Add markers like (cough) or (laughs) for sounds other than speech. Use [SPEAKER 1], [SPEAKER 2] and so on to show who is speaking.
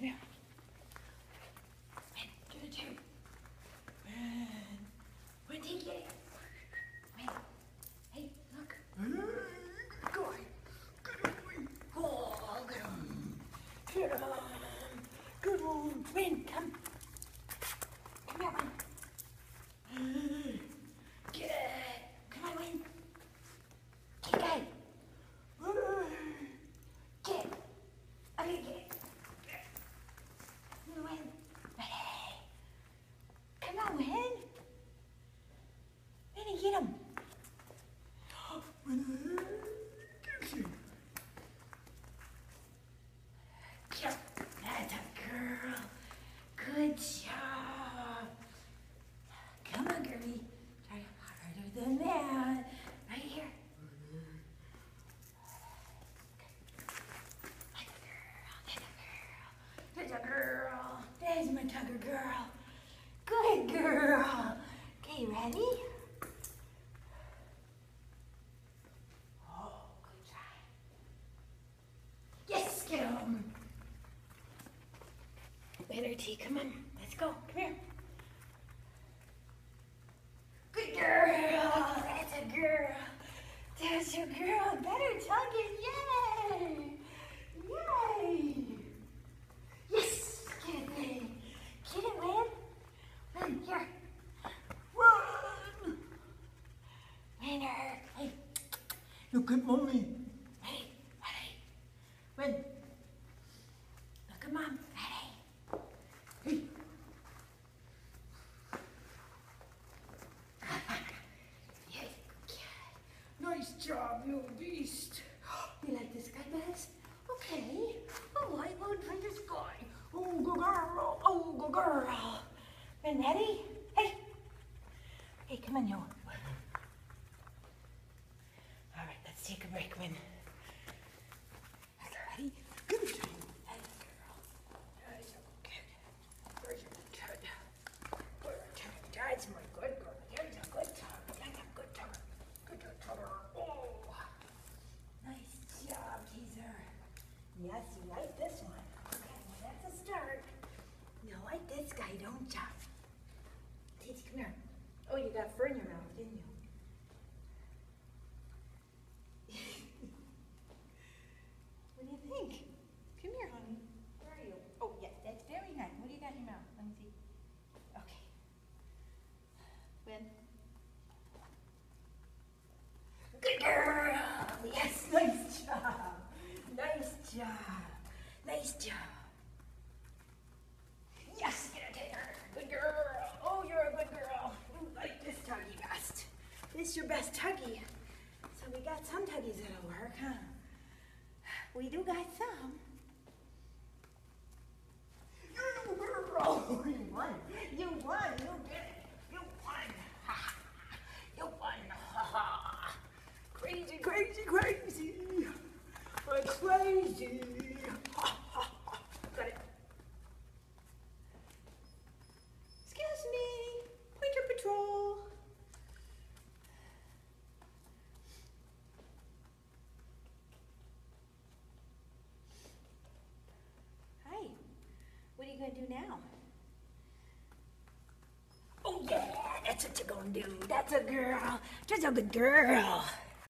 [SPEAKER 1] come here. Come. Come. Good. Come on, Win. Get it. Get it. Okay, get it. Win. Ready. Come on, Win. Good job. Come on, Gertie. Try harder than that. Right here. That's a girl. That's a girl. There's my tugger girl. Good girl. Okay, ready? Oh, good try. Yes, get him. T, come on. Let's go. Come here. Good girl. That's a girl. That's a girl. Better tug it. Yay. Yay. Yes. Get it, Win. Get it, Win. Win, here. Run. Winner. Hey,
[SPEAKER 2] Look at mommy.
[SPEAKER 1] ready, ready. Win. Look at mom. Ready.
[SPEAKER 2] Hey,
[SPEAKER 1] Yes.
[SPEAKER 2] nice you beast. (gasps)
[SPEAKER 1] You like this guy bags? Okay. Oh, I will for the sky.
[SPEAKER 2] Oh, good girl.
[SPEAKER 1] Oh, good girl. Been? Hey. Hey, come on, you. All right, let's take a break, Win. Ready?
[SPEAKER 2] Give it to you.
[SPEAKER 1] Hey, girl. That's so good. Where's your turd? Where's your turd? That's my good girl. There's a good tug. That's a good tug. Good tug, tugger. Oh. Nice job, teaser. Yes, you like this one. Okay, well, that's a start. You guy, don't ya? Teach, come here. Oh, you got fur in your mouth, didn't you? (laughs) what do you think? Come here, honey. Where are you? Oh, yes, that's very nice. What do you got in your mouth? Let me see. Okay. When? Good girl. Yes, nice job. Nice job. Nice job. Yes, get a tater. Good girl. Oh, you're a good girl. You like this tuggy best. This your best tuggy. So we got some tuggies that'll work, huh? We do got some. You won. You won. You did it. You won. You won. Crazy, crazy, crazy. I'm crazy. Do now? Oh, yeah. That's what you're to do. That's a girl. That's a good girl.